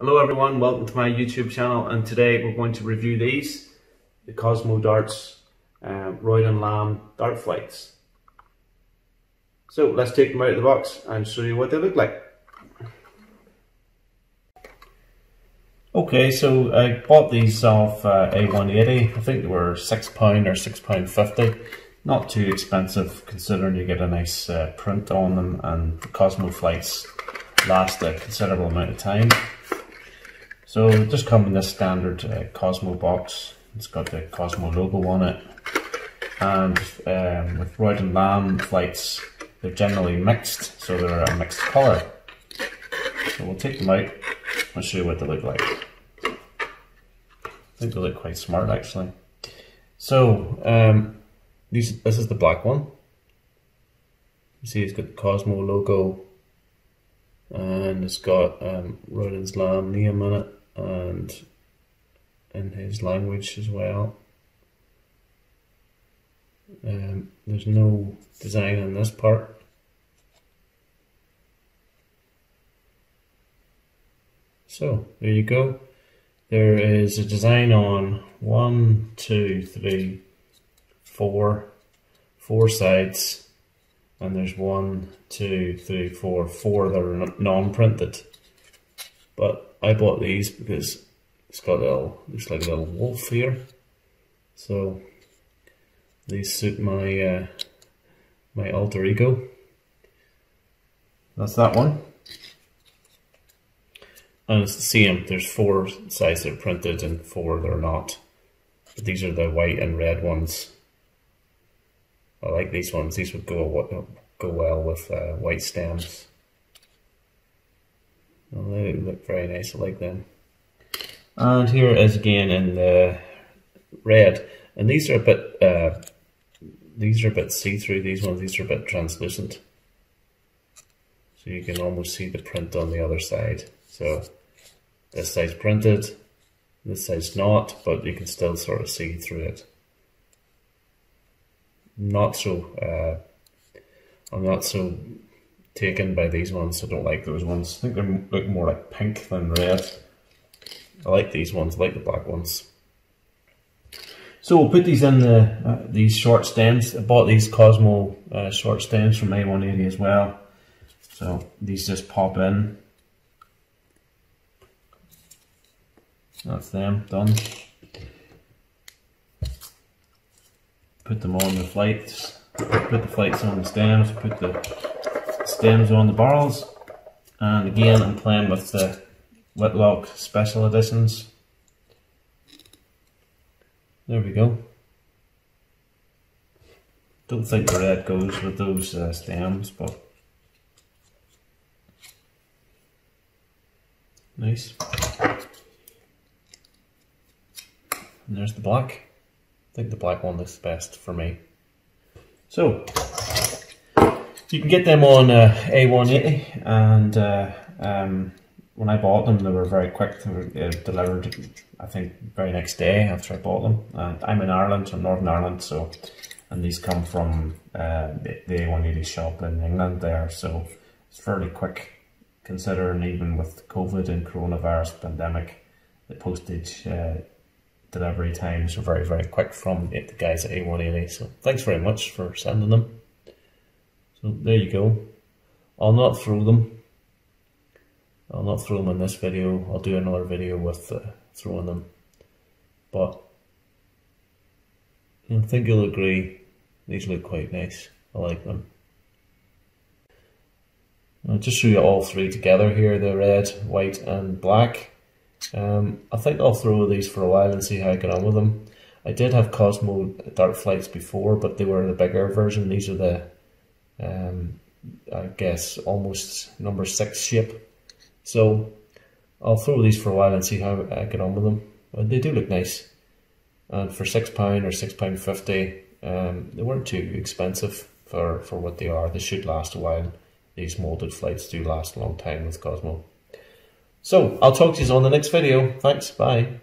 Hello everyone, welcome to my YouTube channel and today we're going to review these, the Cosmo Darts uh, Royden Lam Dart Flights. So let's take them out of the box and show you what they look like. Okay, so I bought these off uh, A180, I think they were £6 or £6.50. Not too expensive considering you get a nice uh, print on them and the Cosmo flights last a considerable amount of time. So just come in this standard uh, Cosmo box. It's got the Cosmo logo on it. And um, with Royden Lam flights, they're generally mixed, so they're a mixed colour. So we'll take them out and show you what they look like. I think they look quite smart actually. So um, these, this is the black one. You see it's got the Cosmo logo and it's got um, Royden's Lam name on it and in his language as well. Um, there's no design on this part. So there you go. There is a design on one, two, three, four, four sides, and there's one, two, three, four, four that are non-printed. But I bought these because it's got a little, looks like a little wolf here. So these suit my uh, my alter ego. That's that one. And it's the same. There's four sides that are printed and four that are not. But these are the white and red ones. I like these ones. These would go go well with uh, white stems. Oh, they look very nice, I like them. And here is again in the red. And these are a bit uh, these are a bit see-through, these ones, these are a bit translucent. So you can almost see the print on the other side. So this side's printed, this side's not, but you can still sort of see through it. Not so, uh, I'm not so taken by these ones. I don't like those ones. I think they look more like pink than red. I like these ones, I like the black ones. So we'll put these in the uh, these short stems. I bought these Cosmo uh, short stems from A180 as well. So these just pop in. That's them done. Put them on the flights. Put the flights on the stems. Put the stems on the barrels. And again, I'm playing with the Whitlock Special Editions. There we go. Don't think the red goes with those uh, stems, but nice. And there's the black. I think the black one looks best for me. So, you can get them on uh, A180 and uh, um, when I bought them they were very quick, they were uh, delivered I think very next day after I bought them. And I'm in Ireland, I'm Northern Ireland, so and these come from uh, the, the A180 shop in England there, so it's fairly quick considering even with COVID and coronavirus pandemic, the postage uh, delivery times are very, very quick from the guys at A180. So thanks very much for sending them. So there you go. I'll not throw them. I'll not throw them in this video. I'll do another video with uh, throwing them. But I think you'll agree, these look quite nice. I like them. I'll just show you all three together here, the red, white and black. Um, I think I'll throw these for a while and see how I get on with them. I did have Cosmo Dart Flights before, but they were the bigger version. These are the um, I guess almost number six shape. So I'll throw these for a while and see how I get on with them. they do look nice. And for six pound or six pound fifty, um, they weren't too expensive for, for what they are. They should last a while. These molded flights do last a long time with Cosmo. So I'll talk to you on the next video. Thanks, bye.